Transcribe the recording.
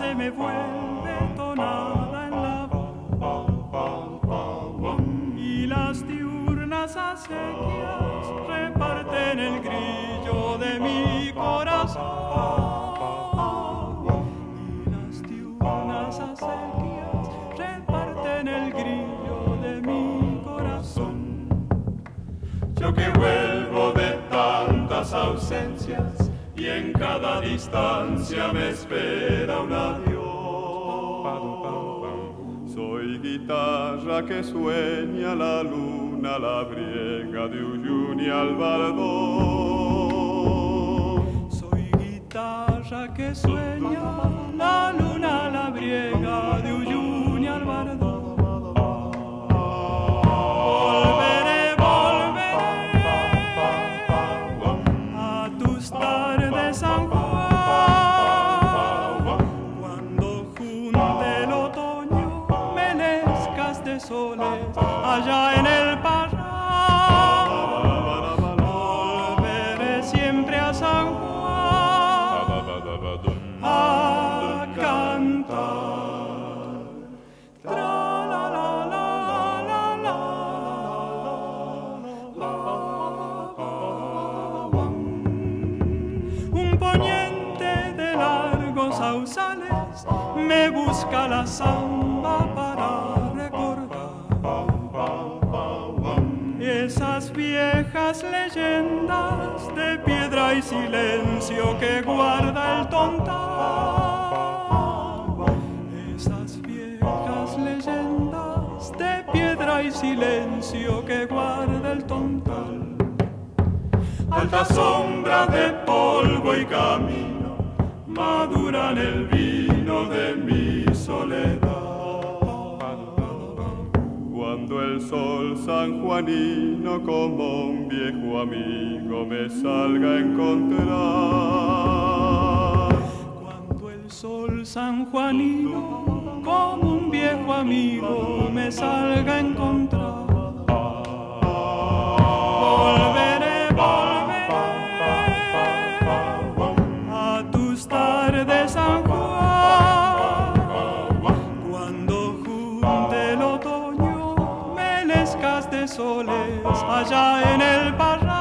se me vuelve tonada en la voz. Y las diurnas acequias reparten el grillo de mi corazón. Y las diurnas acequias reparten el grillo de mi corazón. Yo que vuelvo de tantas ausencias y en cada distancia me espera un adiós. Soy guitarra que sueña la luna, la briega de Uyuni Alvarado. Soy guitarra que sueña la luna, la briega de Uyuni Alvarado. Volveré, volveré a tus la samba para recordar esas viejas leyendas de piedra y silencio que guarda el tontal. Esas viejas leyendas de piedra y silencio que guarda el tontal. Alta sombra de polvo y camino maduran el vino de mi soledad. Cuando el sol sanjuanino como un viejo amigo me salga a encontrar. Cuando el sol sanjuanino como un viejo amigo me salga a encontrar. Volveré, volveré a tus tardes, San soles allá en el parral.